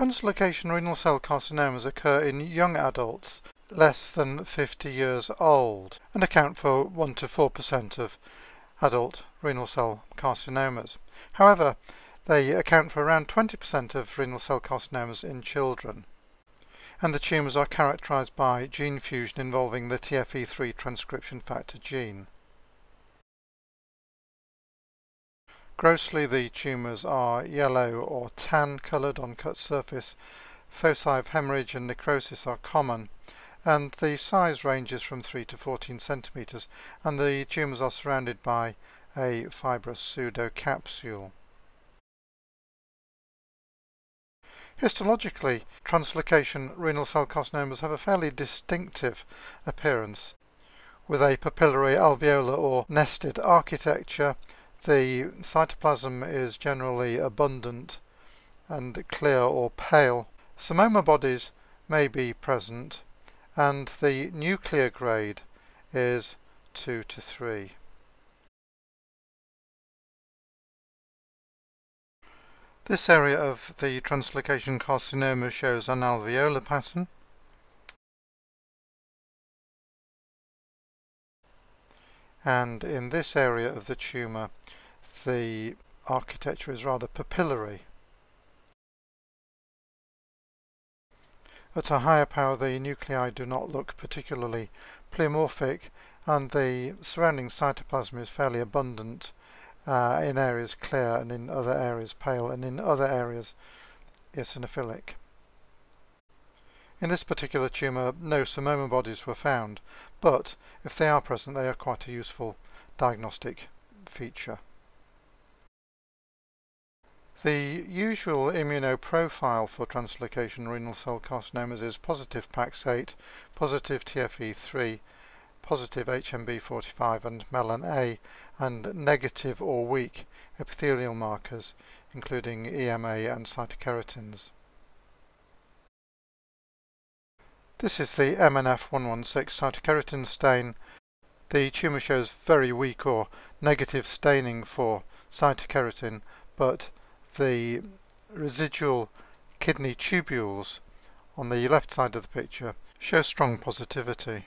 Translocation renal cell carcinomas occur in young adults less than 50 years old and account for 1 to 4% of adult renal cell carcinomas. However, they account for around 20% of renal cell carcinomas in children. And the tumours are characterised by gene fusion involving the TFE3 transcription factor gene. Grossly, the tumours are yellow or tan coloured on cut surface. Foci of hemorrhage and necrosis are common, and the size ranges from 3 to 14 centimetres, and the tumours are surrounded by a fibrous pseudocapsule. Histologically, translocation renal cell carcinomas have a fairly distinctive appearance, with a papillary alveolar or nested architecture the cytoplasm is generally abundant and clear or pale. Psammoma bodies may be present and the nuclear grade is 2 to 3. This area of the translocation carcinoma shows an alveolar pattern. And in this area of the tumour the architecture is rather papillary. At a higher power the nuclei do not look particularly pleomorphic and the surrounding cytoplasm is fairly abundant uh, in areas clear and in other areas pale and in other areas eosinophilic. In this particular tumour no psammoma bodies were found but if they are present they are quite a useful diagnostic feature. The usual immunoprofile for translocation renal cell carcinomas is positive PAX8, positive TFE3, positive HMB45 and MELAN A, and negative or weak epithelial markers, including EMA and cytokeratins. This is the MNF116 cytokeratin stain. The tumour shows very weak or negative staining for cytokeratin, but the residual kidney tubules on the left side of the picture show strong positivity.